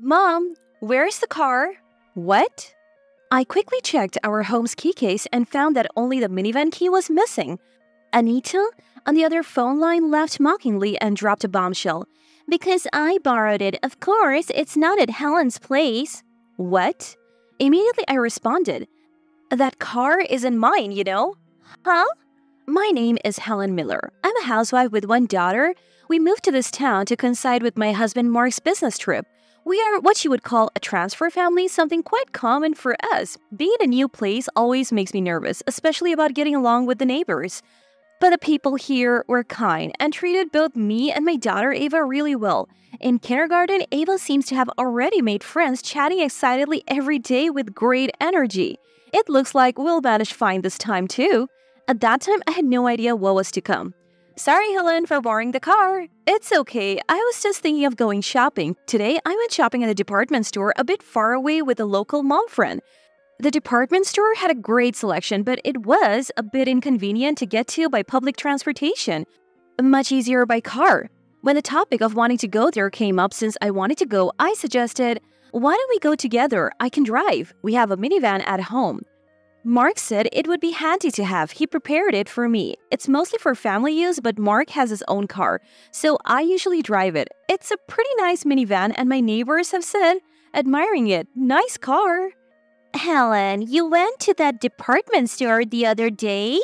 Mom, where's the car? What? I quickly checked our home's key case and found that only the minivan key was missing. Anita, on the other phone line, laughed mockingly and dropped a bombshell. Because I borrowed it, of course, it's not at Helen's place. What? Immediately I responded, That car isn't mine, you know? Huh? My name is Helen Miller. I'm a housewife with one daughter. We moved to this town to coincide with my husband Mark's business trip. We are what you would call a transfer family, something quite common for us. Being in a new place always makes me nervous, especially about getting along with the neighbors. But the people here were kind and treated both me and my daughter Ava really well. In kindergarten, Ava seems to have already made friends, chatting excitedly every day with great energy. It looks like we'll manage fine this time too. At that time, I had no idea what was to come. Sorry, Helen, for borrowing the car. It's okay. I was just thinking of going shopping. Today, I went shopping at a department store a bit far away with a local mom friend. The department store had a great selection, but it was a bit inconvenient to get to by public transportation. Much easier by car. When the topic of wanting to go there came up since I wanted to go, I suggested, why don't we go together? I can drive. We have a minivan at home. Mark said it would be handy to have. He prepared it for me. It's mostly for family use, but Mark has his own car, so I usually drive it. It's a pretty nice minivan, and my neighbors have said, admiring it, nice car. Helen, you went to that department store the other day?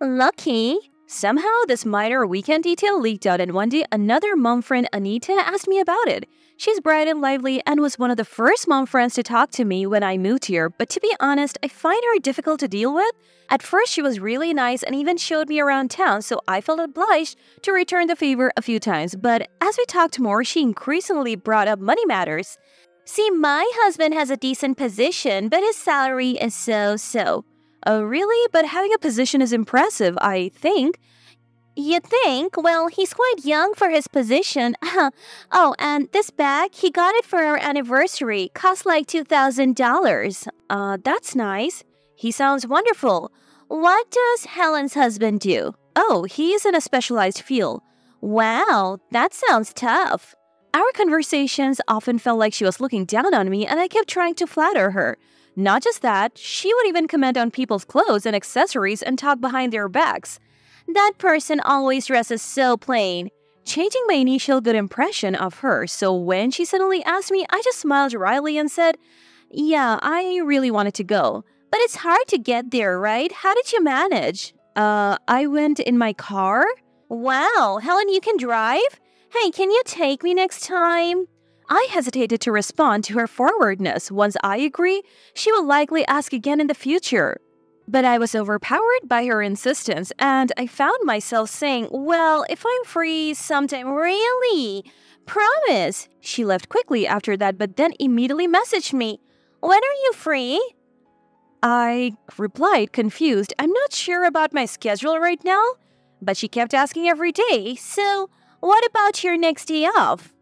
Lucky. Somehow, this minor weekend detail leaked out, and one day another mom friend, Anita, asked me about it. She's bright and lively and was one of the first mom friends to talk to me when I moved here, but to be honest, I find her difficult to deal with. At first, she was really nice and even showed me around town, so I felt obliged to return the favor a few times. But as we talked more, she increasingly brought up money matters. See, my husband has a decent position, but his salary is so so. Oh, really? But having a position is impressive, I think. You think? Well, he's quite young for his position. oh, and this bag, he got it for our anniversary. Cost like $2,000. Uh, that's nice. He sounds wonderful. What does Helen's husband do? Oh, he's in a specialized field. Wow, that sounds tough. Our conversations often felt like she was looking down on me, and I kept trying to flatter her. Not just that, she would even comment on people's clothes and accessories and talk behind their backs. That person always dresses so plain, changing my initial good impression of her. So when she suddenly asked me, I just smiled wryly and said, Yeah, I really wanted to go. But it's hard to get there, right? How did you manage? Uh, I went in my car. Wow, Helen, you can drive? Hey, can you take me next time? I hesitated to respond to her forwardness. Once I agree, she will likely ask again in the future. But I was overpowered by her insistence, and I found myself saying, Well, if I'm free sometime, really? Promise. She left quickly after that, but then immediately messaged me, When are you free? I replied, confused, I'm not sure about my schedule right now. But she kept asking every day, So, what about your next day off?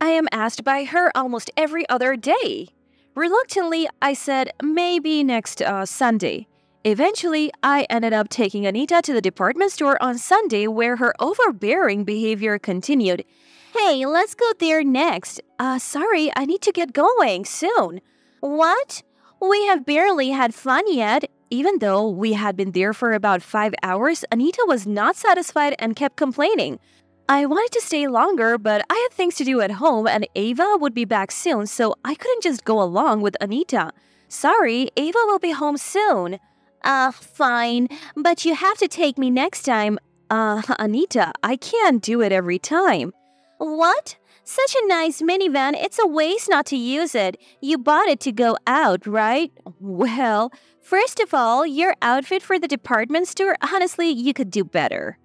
I am asked by her almost every other day. Reluctantly, I said, Maybe next uh, Sunday. Eventually, I ended up taking Anita to the department store on Sunday where her overbearing behavior continued. Hey, let's go there next. Uh, sorry, I need to get going soon. What? We have barely had fun yet. Even though we had been there for about five hours, Anita was not satisfied and kept complaining. I wanted to stay longer, but I had things to do at home and Ava would be back soon, so I couldn't just go along with Anita. Sorry, Ava will be home soon. Uh, fine, but you have to take me next time. Uh, Anita, I can't do it every time. What? Such a nice minivan, it's a waste not to use it. You bought it to go out, right? Well, first of all, your outfit for the department store, honestly, you could do better.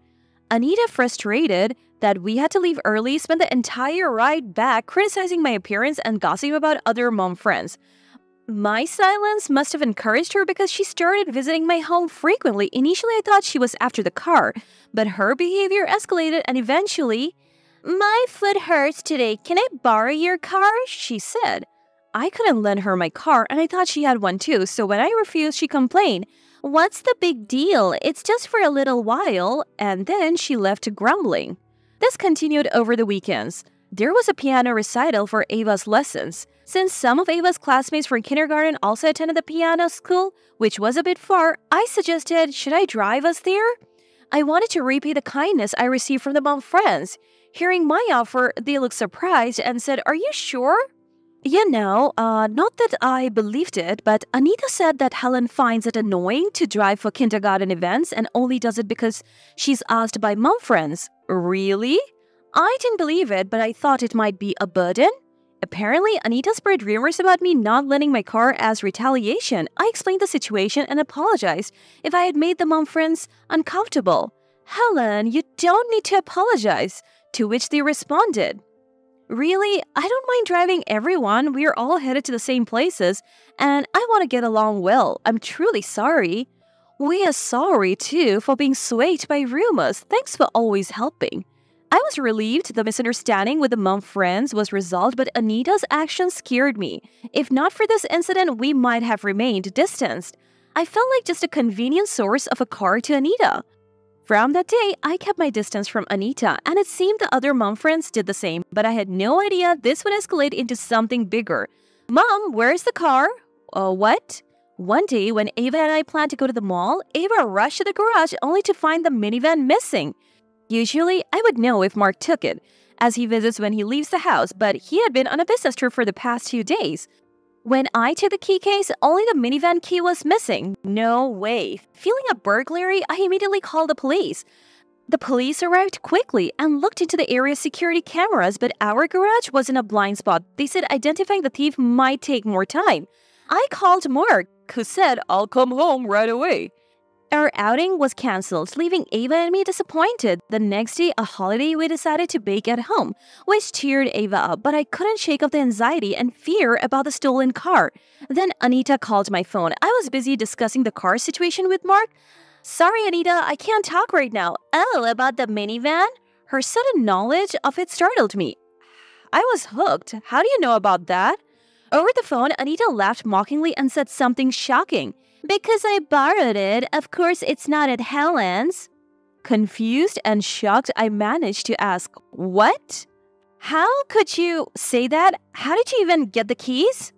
Anita, frustrated that we had to leave early, spent the entire ride back criticizing my appearance and gossiping about other mom friends. My silence must have encouraged her because she started visiting my home frequently. Initially, I thought she was after the car, but her behavior escalated and eventually, My foot hurts today. Can I borrow your car? She said. I couldn't lend her my car, and I thought she had one too, so when I refused, she complained. What's the big deal? It's just for a little while. And then she left to grumbling. This continued over the weekends. There was a piano recital for Ava's lessons. Since some of Ava's classmates from kindergarten also attended the piano school, which was a bit far, I suggested, should I drive us there? I wanted to repay the kindness I received from the mom friends. Hearing my offer, they looked surprised and said, Are you sure? You know, uh, not that I believed it, but Anita said that Helen finds it annoying to drive for kindergarten events and only does it because she's asked by mom friends. Really? I didn't believe it, but I thought it might be a burden. Apparently, Anita spread rumors about me not lending my car as retaliation. I explained the situation and apologized if I had made the mom friends uncomfortable. Helen, you don't need to apologize. To which they responded, Really, I don't mind driving everyone. We're all headed to the same places, and I want to get along well. I'm truly sorry. We are sorry too for being swayed by rumors. Thanks for always helping. I was relieved the misunderstanding with the mom friends was resolved, but Anita's actions scared me. If not for this incident, we might have remained distanced. I felt like just a convenient source of a car to Anita. From that day, I kept my distance from Anita, and it seemed the other mom friends did the same, but I had no idea this would escalate into something bigger. Mom, where's the car? Uh, what? One day, when Ava and I planned to go to the mall, Ava rushed to the garage only to find the minivan missing. Usually, I would know if Mark took it, as he visits when he leaves the house, but he had been on a business trip for the past few days. When I took the key case, only the minivan key was missing. No way. Feeling a burglary, I immediately called the police. The police arrived quickly and looked into the area's security cameras, but our garage was in a blind spot. They said identifying the thief might take more time. I called Mark, who said, I'll come home right away. Our outing was cancelled, leaving Ava and me disappointed. The next day, a holiday, we decided to bake at home, which cheered Ava up, but I couldn't shake off the anxiety and fear about the stolen car. Then Anita called my phone. I was busy discussing the car situation with Mark. Sorry, Anita, I can't talk right now. Oh, about the minivan? Her sudden knowledge of it startled me. I was hooked. How do you know about that? Over the phone, Anita laughed mockingly and said something shocking. Because I borrowed it, of course it's not at Helen's. Confused and shocked, I managed to ask, What? How could you say that? How did you even get the keys?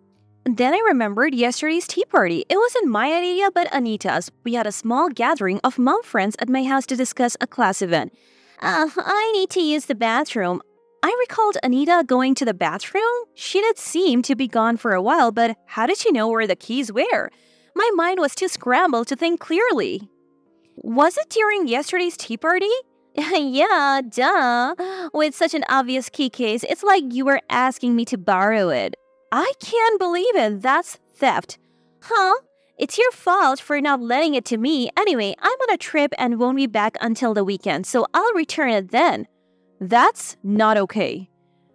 Then I remembered yesterday's tea party. It wasn't my idea, but Anita's. We had a small gathering of mom friends at my house to discuss a class event. Uh, I need to use the bathroom. I recalled Anita going to the bathroom. She did seem to be gone for a while, but how did she know where the keys were? My mind was too scrambled to think clearly. Was it during yesterday's tea party? yeah, duh. With such an obvious key case, it's like you were asking me to borrow it. I can't believe it. That's theft. Huh? It's your fault for not lending it to me. Anyway, I'm on a trip and won't be back until the weekend, so I'll return it then. That's not okay.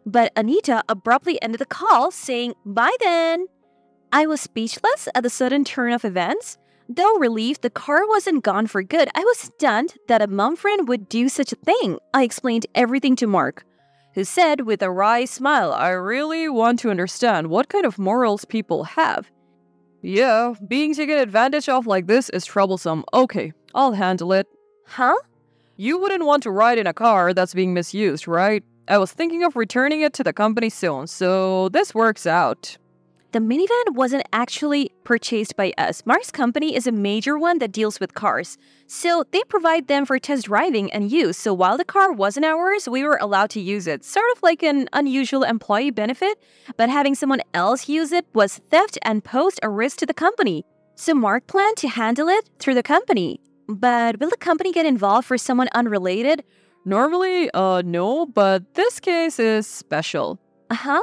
But Anita abruptly ended the call, saying, Bye then. I was speechless at the sudden turn of events. Though relieved the car wasn't gone for good, I was stunned that a mom friend would do such a thing. I explained everything to Mark, who said with a wry smile, I really want to understand what kind of morals people have. Yeah, being taken advantage of like this is troublesome. Okay, I'll handle it. Huh? You wouldn't want to ride in a car that's being misused, right? I was thinking of returning it to the company soon, so this works out. The minivan wasn't actually purchased by us. Mark's company is a major one that deals with cars. So they provide them for test driving and use. So while the car wasn't ours, we were allowed to use it. Sort of like an unusual employee benefit, but having someone else use it was theft and posed a risk to the company. So Mark planned to handle it through the company. But will the company get involved for someone unrelated? Normally, uh, no, but this case is special. Uh huh.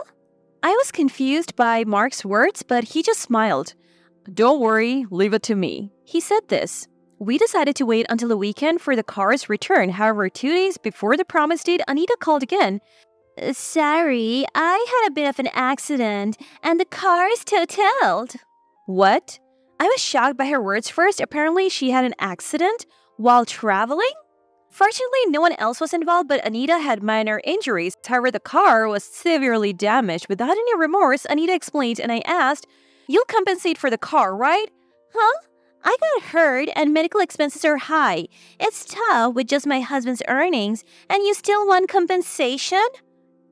I was confused by Mark's words, but he just smiled. Don't worry, leave it to me. He said this. We decided to wait until the weekend for the car's return. However, two days before the promised date, Anita called again. Uh, sorry, I had a bit of an accident and the car is totaled. What? I was shocked by her words first. Apparently, she had an accident while traveling? Fortunately, no one else was involved, but Anita had minor injuries. However, the car was severely damaged. Without any remorse, Anita explained, and I asked, You'll compensate for the car, right? Huh? I got hurt and medical expenses are high. It's tough with just my husband's earnings, and you still want compensation?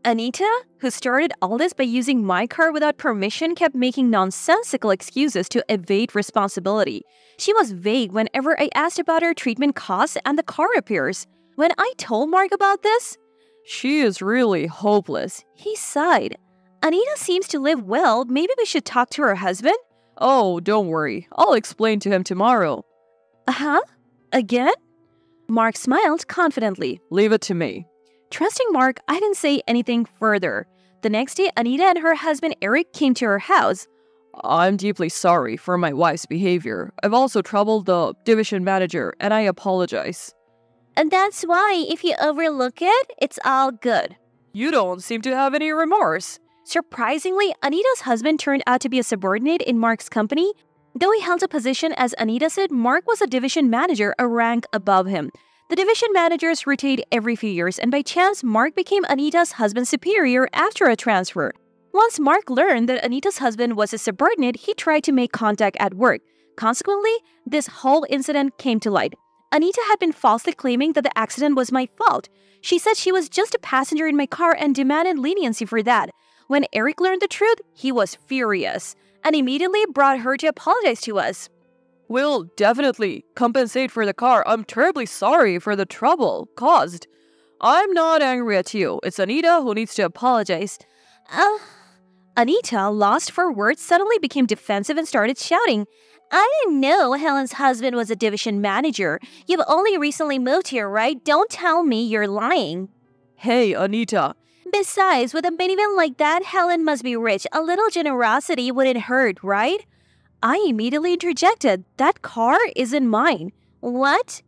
Anita, who started all this by using my car without permission, kept making nonsensical excuses to evade responsibility. She was vague whenever I asked about her treatment costs and the car repairs. When I told Mark about this, she is really hopeless. He sighed. Anita seems to live well. Maybe we should talk to her husband? Oh, don't worry. I'll explain to him tomorrow. Uh huh? Again? Mark smiled confidently. Leave it to me. Trusting Mark, I didn't say anything further. The next day, Anita and her husband Eric came to her house. I'm deeply sorry for my wife's behavior. I've also troubled the division manager, and I apologize. And that's why, if you overlook it, it's all good. You don't seem to have any remorse. Surprisingly, Anita's husband turned out to be a subordinate in Mark's company. Though he held a position as Anita said, Mark was a division manager, a rank above him. The division managers rotate every few years, and by chance, Mark became Anita's husband's superior after a transfer. Once Mark learned that Anita's husband was a subordinate, he tried to make contact at work. Consequently, this whole incident came to light. Anita had been falsely claiming that the accident was my fault. She said she was just a passenger in my car and demanded leniency for that. When Eric learned the truth, he was furious and immediately brought her to apologize to us. We'll definitely compensate for the car. I'm terribly sorry for the trouble caused. I'm not angry at you. It's Anita who needs to apologize. Uh, Anita, lost for words, suddenly became defensive and started shouting. I didn't know Helen's husband was a division manager. You've only recently moved here, right? Don't tell me you're lying. Hey, Anita. Besides, with a minivan like that, Helen must be rich. A little generosity wouldn't hurt, right? I immediately interjected, That car isn't mine. What?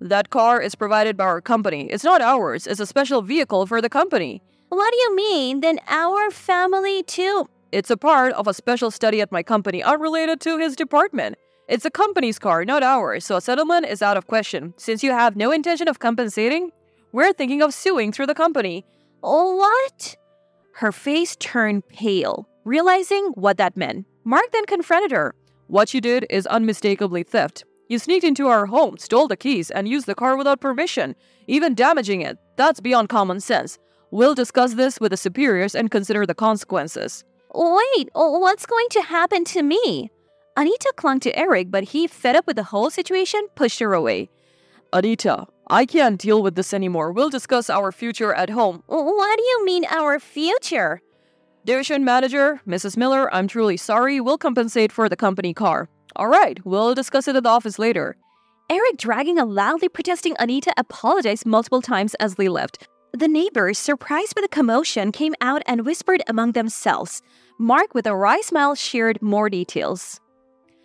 That car is provided by our company. It's not ours, it's a special vehicle for the company. What do you mean? Then our family too? It's a part of a special study at my company unrelated to his department. It's the company's car, not ours, so a settlement is out of question. Since you have no intention of compensating, we're thinking of suing through the company. What? Her face turned pale, realizing what that meant. Mark then confronted her. What you did is unmistakably theft. You sneaked into our home, stole the keys, and used the car without permission, even damaging it. That's beyond common sense. We'll discuss this with the superiors and consider the consequences. Wait, oh, what's going to happen to me? Anita clung to Eric, but he, fed up with the whole situation, pushed her away. Anita, I can't deal with this anymore. We'll discuss our future at home. What do you mean, our future? Division manager, Mrs. Miller, I'm truly sorry. We'll compensate for the company car. All right, we'll discuss it at the office later. Eric, dragging a loudly protesting Anita, apologized multiple times as they left. The neighbors, surprised by the commotion, came out and whispered among themselves. Mark, with a wry smile, shared more details.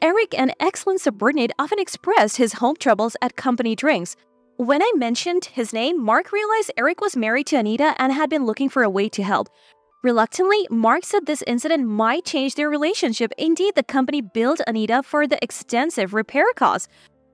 Eric, an excellent subordinate, often expressed his home troubles at company drinks. When I mentioned his name, Mark realized Eric was married to Anita and had been looking for a way to help. Reluctantly, Mark said this incident might change their relationship. Indeed, the company billed Anita for the extensive repair costs,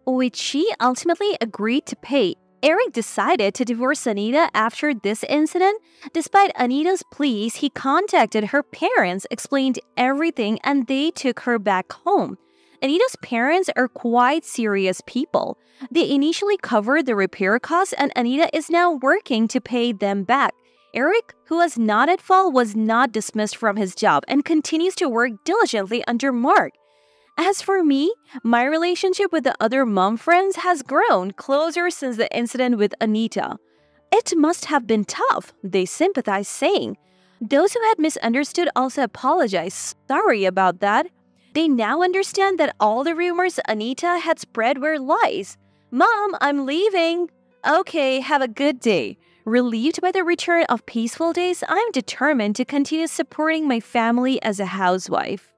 which she ultimately agreed to pay. Eric decided to divorce Anita after this incident. Despite Anita's pleas, he contacted her parents, explained everything, and they took her back home. Anita's parents are quite serious people. They initially covered the repair costs, and Anita is now working to pay them back. Eric, who was not at fault, was not dismissed from his job and continues to work diligently under Mark. As for me, my relationship with the other mom friends has grown closer since the incident with Anita. It must have been tough, they sympathized, saying. Those who had misunderstood also apologized. Sorry about that. They now understand that all the rumors Anita had spread were lies. Mom, I'm leaving. Okay, have a good day. Relieved by the return of peaceful days, I'm determined to continue supporting my family as a housewife.